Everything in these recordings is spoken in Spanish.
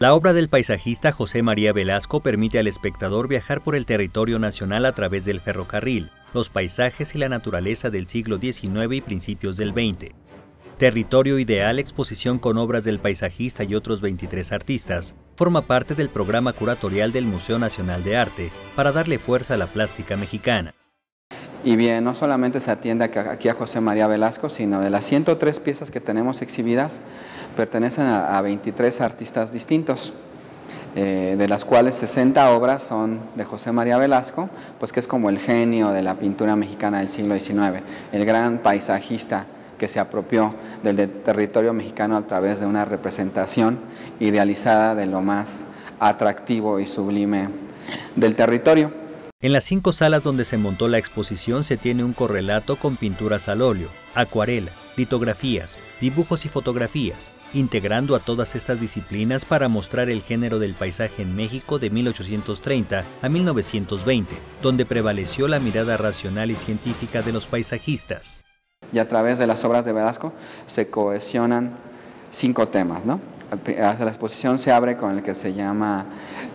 La obra del paisajista José María Velasco permite al espectador viajar por el territorio nacional a través del ferrocarril, los paisajes y la naturaleza del siglo XIX y principios del XX. Territorio Ideal, exposición con obras del paisajista y otros 23 artistas, forma parte del programa curatorial del Museo Nacional de Arte para darle fuerza a la plástica mexicana. Y bien, no solamente se atiende aquí a José María Velasco, sino de las 103 piezas que tenemos exhibidas, pertenecen a, 23 artistas distintos, eh, de las cuales 60 obras son de José María Velasco, pues que es como el genio de la pintura mexicana del siglo XIX, el gran paisajista que se apropió del territorio mexicano a través de una representación idealizada de lo más atractivo y sublime del territorio. En las cinco salas donde se montó la exposición se tiene un correlato con pinturas al óleo, acuarela, litografías, dibujos y fotografías, integrando a todas estas disciplinas para mostrar el género del paisaje en México de 1830 a 1920, donde prevaleció la mirada racional y científica de los paisajistas. Y a través de las obras de Velasco se cohesionan cinco temas, ¿no? La exposición se abre con el que se llama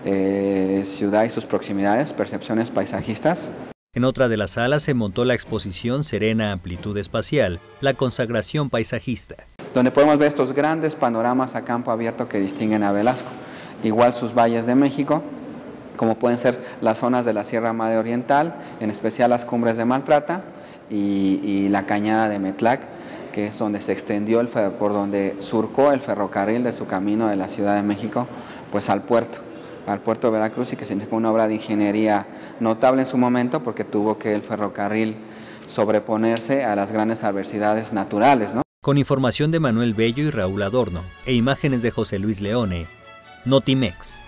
eh, Ciudad y sus proximidades, percepciones paisajistas. En otra de las salas se montó la exposición Serena Amplitud Espacial, la consagración paisajista. Donde podemos ver estos grandes panoramas a campo abierto que distinguen a Velasco. Igual sus valles de México, como pueden ser las zonas de la Sierra Madre Oriental, en especial las cumbres de Maltrata y, y la cañada de Metlac, que es donde se extendió, el, por donde surcó el ferrocarril de su camino de la Ciudad de México, pues al puerto, al puerto de Veracruz y que significó una obra de ingeniería notable en su momento porque tuvo que el ferrocarril sobreponerse a las grandes adversidades naturales. ¿no? Con información de Manuel Bello y Raúl Adorno e imágenes de José Luis Leone, Notimex.